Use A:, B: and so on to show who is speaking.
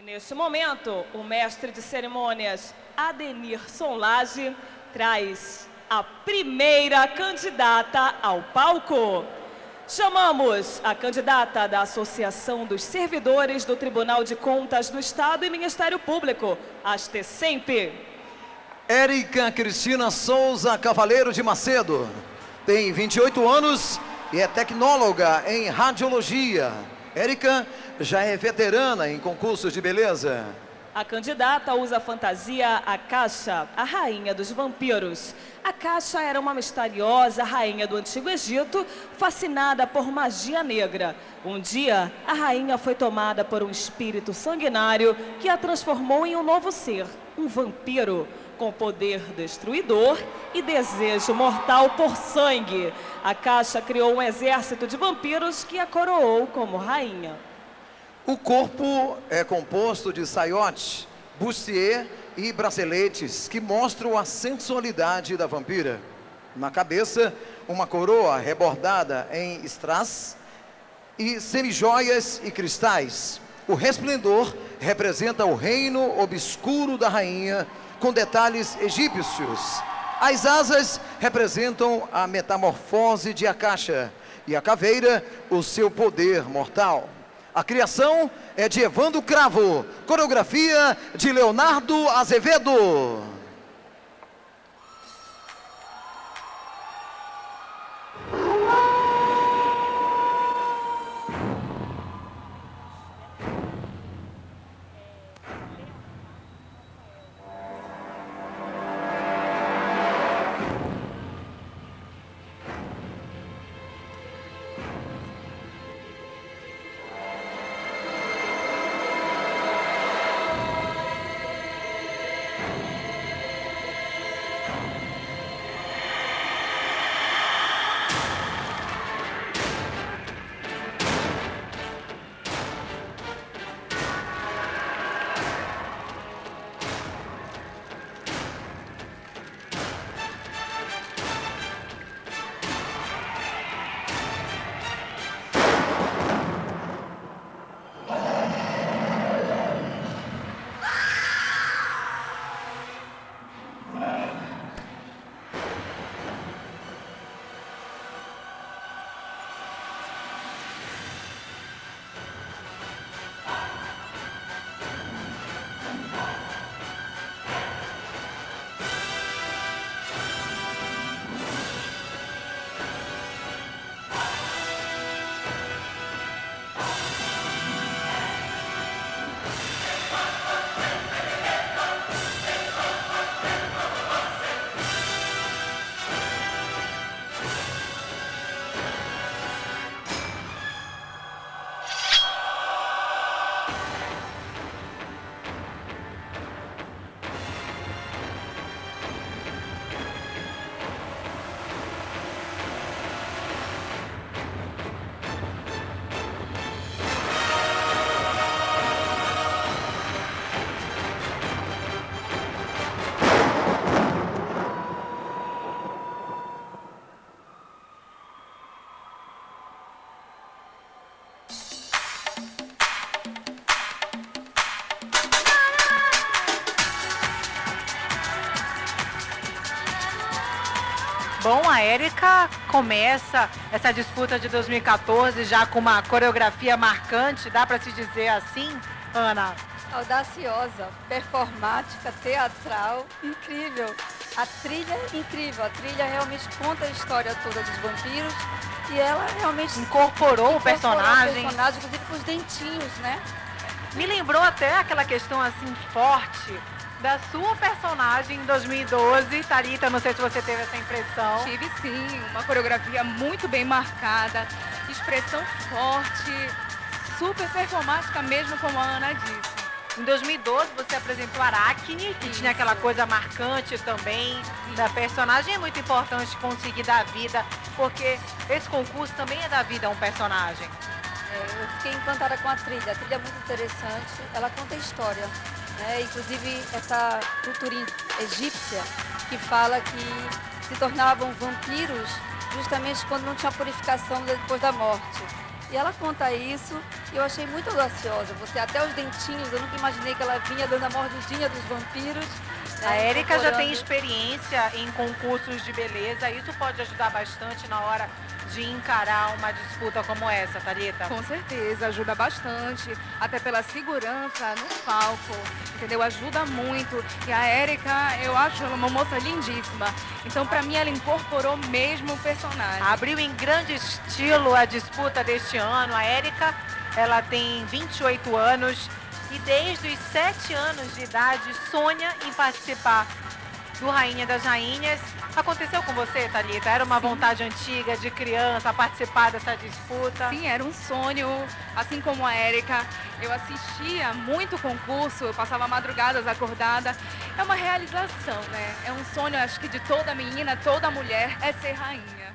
A: E neste momento, o mestre de cerimônias Adenir Sonlage traz a primeira candidata ao palco. Chamamos a candidata da Associação dos Servidores do Tribunal de Contas do Estado e Ministério Público, Astecemp.
B: Érica Cristina Souza Cavaleiro de Macedo. Tem 28 anos e é tecnóloga em radiologia. Érica já é veterana em concursos de beleza.
A: A candidata usa a fantasia Akasha, a rainha dos vampiros. Akasha era uma misteriosa rainha do Antigo Egito, fascinada por magia negra. Um dia, a rainha foi tomada por um espírito sanguinário que a transformou em um novo ser, um vampiro, com poder destruidor e desejo mortal por sangue. Akasha criou um exército de vampiros que a coroou como rainha.
B: O corpo é composto de saiote, bustier e braceletes que mostram a sensualidade da vampira. Na cabeça, uma coroa rebordada em strass e semijoias e cristais. O resplendor representa o reino obscuro da rainha, com detalhes egípcios. As asas representam a metamorfose de Akasha e a caveira, o seu poder mortal. A criação é de Evandro Cravo, coreografia de Leonardo Azevedo.
C: Bom, a Érica começa essa disputa de 2014 já com uma coreografia marcante, dá para se dizer assim, Ana?
D: Audaciosa, performática, teatral, incrível. A trilha é incrível, a trilha realmente conta a história toda dos vampiros e ela realmente
C: incorporou, incorporou o personagem.
D: o personagem, inclusive com os dentinhos, né?
C: Me lembrou até aquela questão assim forte da sua personagem em 2012. Tarita, não sei se você teve essa impressão.
E: Tive sim, uma coreografia muito bem marcada, expressão forte, super performática mesmo, como a Ana disse.
C: Em 2012 você apresentou Aracne, que Isso. tinha aquela coisa marcante também Sim. da personagem. É muito importante conseguir dar vida, porque esse concurso também é dar vida a um personagem.
D: É, eu fiquei encantada com a trilha. A trilha é muito interessante. Ela conta a história né? inclusive essa cultura egípcia que fala que se tornavam vampiros justamente quando não tinha purificação depois da morte. E ela conta isso E eu achei muito audaciosa. Você até os dentinhos, eu nunca imaginei que ela vinha dando a mordidinha dos vampiros.
C: A Érica já tem experiência em concursos de beleza. Isso pode ajudar bastante na hora de encarar uma disputa como essa, Thalita.
E: Com certeza, ajuda bastante, até pela segurança no palco, entendeu? Ajuda muito. E a Érica, eu acho ela uma moça lindíssima. Então, pra mim, ela incorporou mesmo o personagem.
C: Abriu em grande estilo a disputa deste ano. A Érica, ela tem 28 anos e desde os 7 anos de idade sonha em participar do Rainha das Rainhas. Aconteceu com você, Thalita? Era uma vontade antiga de criança participar dessa disputa?
E: Sim, era um sonho, assim como a Érica. Eu assistia muito concurso, eu passava madrugadas acordada. É uma realização, né? É um sonho, acho que de toda menina, toda mulher, é ser rainha.